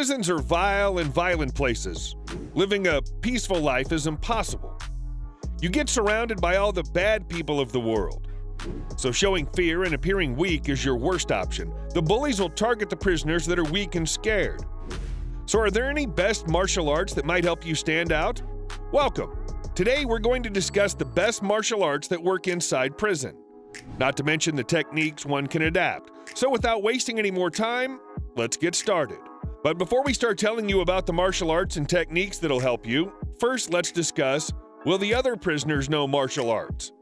Prisons are vile and violent places. Living a peaceful life is impossible. You get surrounded by all the bad people of the world. So, showing fear and appearing weak is your worst option. The bullies will target the prisoners that are weak and scared. So, are there any best martial arts that might help you stand out? Welcome. Today, we're going to discuss the best martial arts that work inside prison. Not to mention the techniques one can adapt. So, without wasting any more time, let's get started. But before we start telling you about the martial arts and techniques that'll help you, first let's discuss will the other prisoners know martial arts?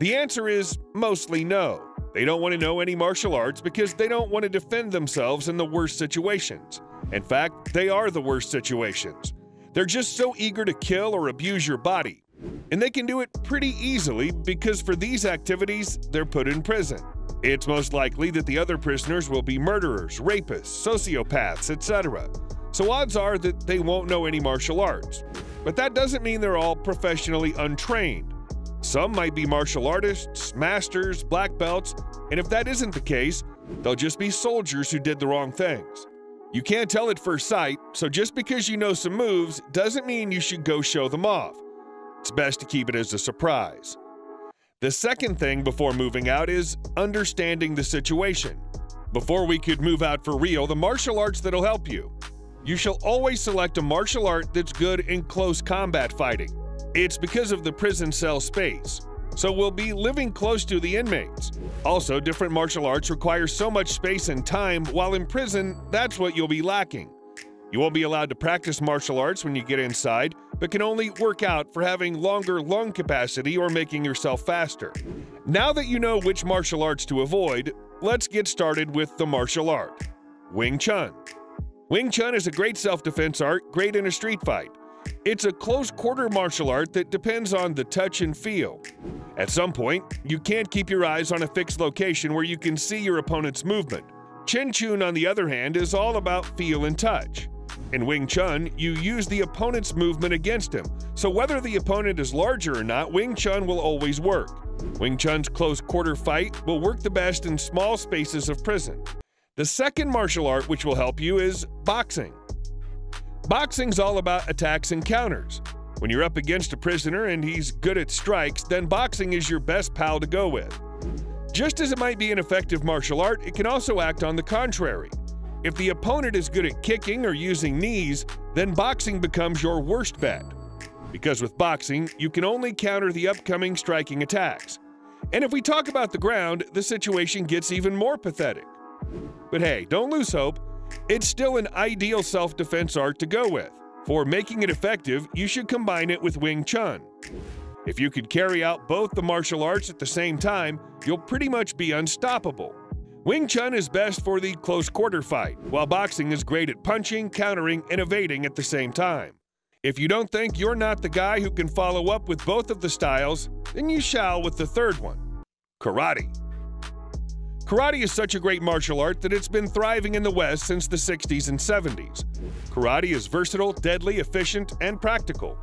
The answer is mostly no. They don't want to know any martial arts because they don't want to defend themselves in the worst situations. In fact, they are the worst situations. They're just so eager to kill or abuse your body. And they can do it pretty easily because for these activities, they're put in prison. It's most likely that the other prisoners will be murderers, rapists, sociopaths, etc. So odds are that they won't know any martial arts. But that doesn't mean they're all professionally untrained. Some might be martial artists, masters, black belts, and if that isn't the case, they'll just be soldiers who did the wrong things. You can't tell at first sight, so just because you know some moves doesn't mean you should go show them off. It's best to keep it as a surprise. The second thing before moving out is understanding the situation. Before we could move out for real, the martial arts that'll help you. You shall always select a martial art that's good in close combat fighting. It's because of the prison cell space, so we'll be living close to the inmates. Also, different martial arts require so much space and time, while in prison, that's what you'll be lacking. You won't be allowed to practice martial arts when you get inside, but can only work out for having longer lung capacity or making yourself faster. Now that you know which martial arts to avoid, let's get started with the martial art Wing Chun. Wing Chun is a great self defense art, great in a street fight. It's a close quarter martial art that depends on the touch and feel. At some point, you can't keep your eyes on a fixed location where you can see your opponent's movement. Wing Chun, on the other hand, is all about feel and touch. In Wing Chun, you use the opponent's movement against him, so whether the opponent is larger or not, Wing Chun will always work. Wing Chun's close quarter fight will work the best in small spaces of prison. The second martial art which will help you is boxing. Boxing's all about attacks and counters. When you're up against a prisoner and he's good at strikes, then boxing is your best pal to go with. Just as it might be an effective martial art, it can also act on the contrary. If the opponent is good at kicking or using knees, then boxing becomes your worst bet. Because with boxing, you can only counter the upcoming striking attacks. And if we talk about the ground, the situation gets even more pathetic. But hey, don't lose hope. It's still an ideal self defense art to go with. For making it effective, you should combine it with Wing Chun. If you could carry out both the martial arts at the same time, you'll pretty much be unstoppable. Wing Chun is best for the close quarter fight, while boxing is great at punching, countering, and evading at the same time. If you don't think you're not the guy who can follow up with both of the styles, then you shall with the third one karate. Karate is such a great martial art that it's been thriving in the West since the 60s and 70s. Karate is versatile, deadly, efficient, and practical.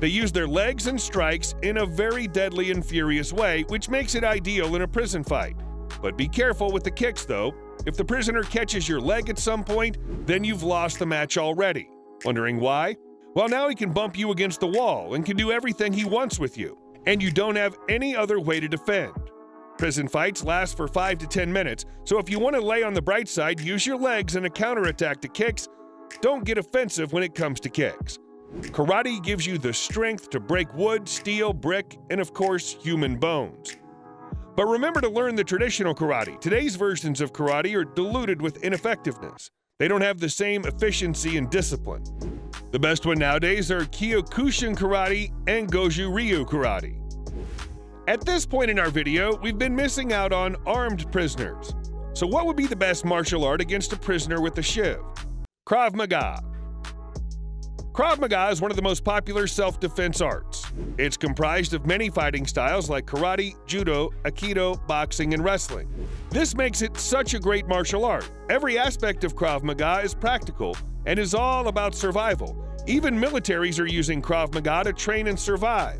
They use their legs and strikes in a very deadly and furious way, which makes it ideal in a prison fight. But be careful with the kicks, though. If the prisoner catches your leg at some point, then you've lost the match already. Wondering why? Well, now he can bump you against the wall and can do everything he wants with you, and you don't have any other way to defend. Prison fights last for 5 to 10 minutes, so if you want to lay on the bright side, use your legs in a counterattack to kicks. Don't get offensive when it comes to kicks. Karate gives you the strength to break wood, steel, brick, and of course, human bones. But remember to learn the traditional karate. Today's versions of karate are diluted with ineffectiveness. They don't have the same efficiency and discipline. The best one nowadays are Kyokushin Karate and Goju Ryu Karate. At this point in our video, we've been missing out on armed prisoners. So what would be the best martial art against a prisoner with a shiv? Krav Maga. Krav Maga is one of the most popular self-defense arts. It's comprised of many fighting styles like karate, judo, aikido, boxing, and wrestling. This makes it such a great martial art. Every aspect of Krav Maga is practical and is all about survival. Even militaries are using Krav Maga to train and survive.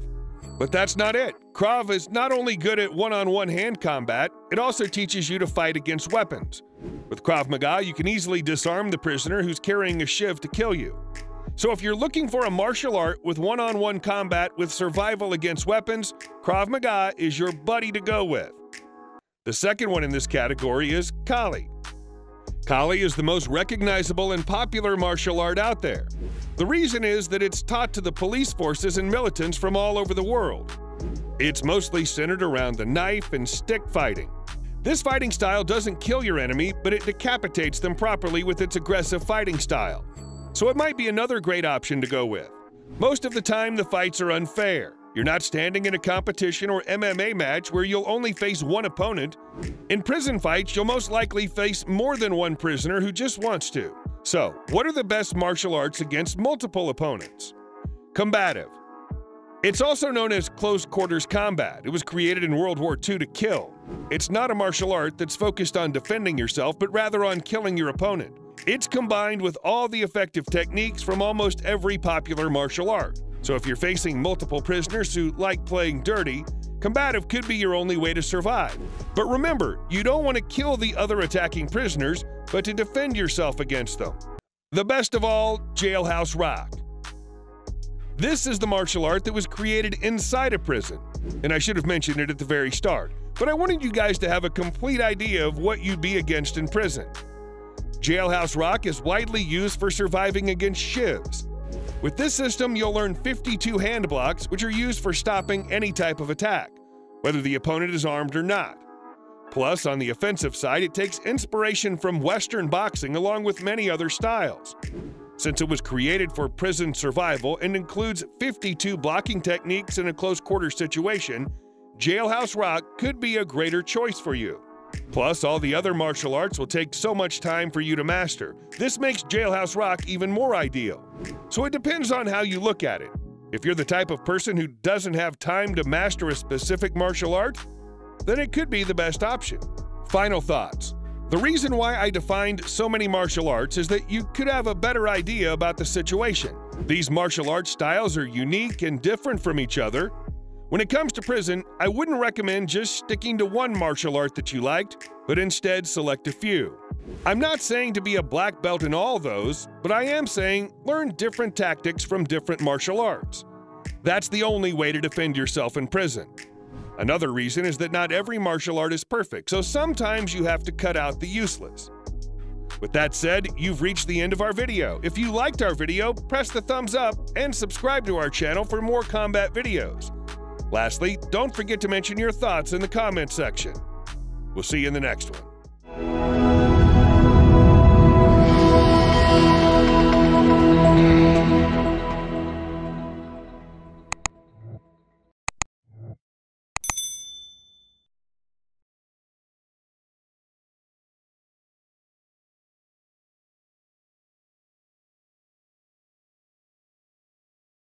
But that's not it. Krav is not only good at one on one hand combat, it also teaches you to fight against weapons. With Krav Maga, you can easily disarm the prisoner who's carrying a shiv to kill you. So if you're looking for a martial art with one-on-one combat with survival against weapons, Krav Maga is your buddy to go with. The second one in this category is Kali. Kali is the most recognizable and popular martial art out there. The reason is that it's taught to the police forces and militants from all over the world. It's mostly centered around the knife and stick fighting. This fighting style doesn't kill your enemy, but it decapitates them properly with its aggressive fighting style. So it might be another great option to go with. Most of the time, the fights are unfair. You're not standing in a competition or MMA match where you'll only face one opponent. In prison fights, you'll most likely face more than one prisoner who just wants to. So, what are the best martial arts against multiple opponents? Combative. It's also known as close quarters combat. It was created in World War II to kill. It's not a martial art that's focused on defending yourself, but rather on killing your opponent. It's combined with all the effective techniques from almost every popular martial art. So if you're facing multiple prisoners who like playing dirty, combative could be your only way to survive. But remember, you don't want to kill the other attacking prisoners, but to defend yourself against them. The best of all, Jailhouse Rock. This is the martial art that was created inside a prison, and I should have mentioned it at the very start, but I wanted you guys to have a complete idea of what you'd be against in prison. Jailhouse Rock is widely used for surviving against shivs. With this system, you'll learn 52 hand blocks, which are used for stopping any type of attack, whether the opponent is armed or not. Plus, on the offensive side, it takes inspiration from Western boxing along with many other styles. Since it was created for prison survival and includes 52 blocking techniques in a close quarter situation, Jailhouse Rock could be a greater choice for you. Plus, all the other martial arts will take so much time for you to master. This makes Jailhouse Rock even more ideal. So it depends on how you look at it. If you're the type of person who doesn't have time to master a specific martial art, then it could be the best option. Final thoughts. The reason why I defined so many martial arts is that you could have a better idea about the situation. These martial arts styles are unique and different from each other. When it comes to prison, I wouldn't recommend just sticking to one martial art that you liked, but instead select a few. I'm not saying to be a black belt in all those, but I am saying learn different tactics from different martial arts. That's the only way to defend yourself in prison. Another reason is that not every martial art is perfect, so sometimes you have to cut out the useless. With that said, you've reached the end of our video. If you liked our video, press the thumbs up and subscribe to our channel for more combat videos. Lastly, don't forget to mention your thoughts in the comments section. We'll see you in the next one.